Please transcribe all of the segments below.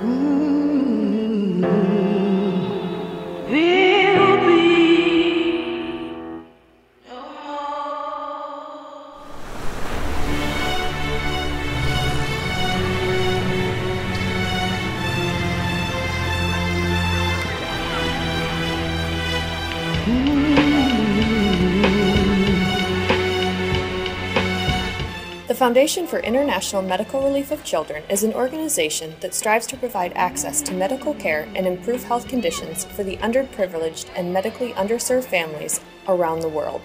The Foundation for International Medical Relief of Children is an organization that strives to provide access to medical care and improve health conditions for the underprivileged and medically underserved families around the world.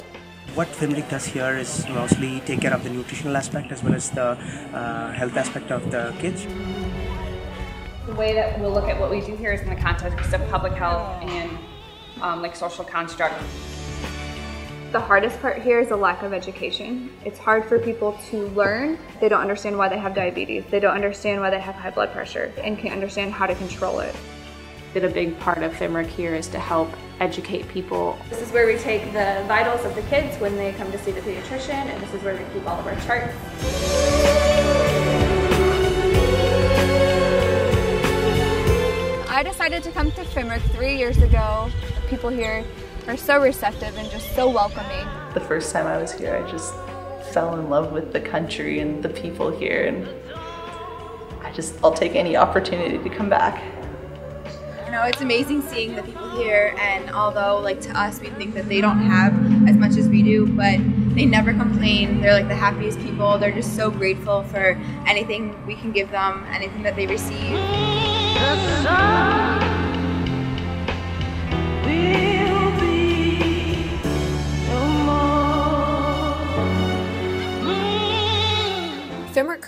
What FIMRC does here is mostly take care of the nutritional aspect as well as the uh, health aspect of the kids. The way that we'll look at what we do here is in the context of public health and um, like social construct. The hardest part here is the lack of education. It's hard for people to learn. They don't understand why they have diabetes. They don't understand why they have high blood pressure and can't understand how to control it. That a big part of FIMRC here is to help educate people. This is where we take the vitals of the kids when they come to see the pediatrician, and this is where we keep all of our charts. I decided to come to FIMRC three years ago. People here are so receptive and just so welcoming. The first time I was here, I just fell in love with the country and the people here, and I just, I'll take any opportunity to come back. You know, it's amazing seeing the people here, and although, like, to us, we think that they don't have as much as we do, but they never complain. They're like the happiest people. They're just so grateful for anything we can give them, anything that they receive. FIMRC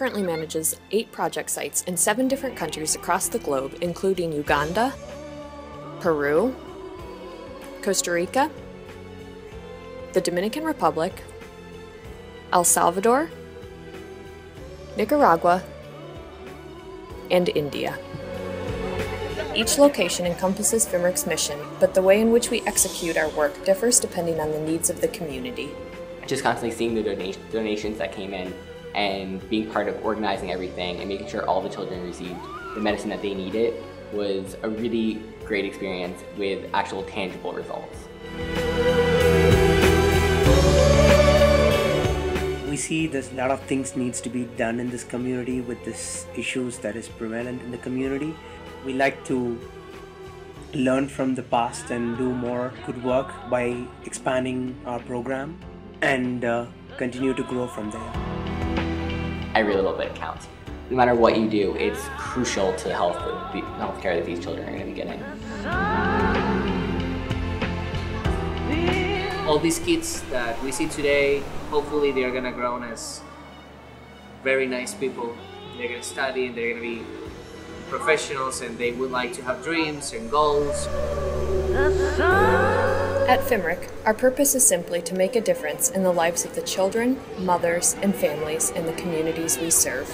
currently manages eight project sites in seven different countries across the globe, including Uganda, Peru, Costa Rica, the Dominican Republic, El Salvador, Nicaragua, and India. Each location encompasses FIMRC's mission, but the way in which we execute our work differs depending on the needs of the community. Just constantly seeing the donation, donations that came in and being part of organizing everything and making sure all the children received the medicine that they needed was a really great experience with actual tangible results. We see there's a lot of things needs to be done in this community with this issues that is prevalent in the community. We like to learn from the past and do more good work by expanding our program and uh, continue to grow from there every little bit counts. No matter what you do, it's crucial to the health, the health care that these children are going to be getting. All these kids that we see today, hopefully they are going to grow as very nice people. They're going to study and they're going to be professionals and they would like to have dreams and goals. At FIMRC, our purpose is simply to make a difference in the lives of the children, mothers, and families in the communities we serve.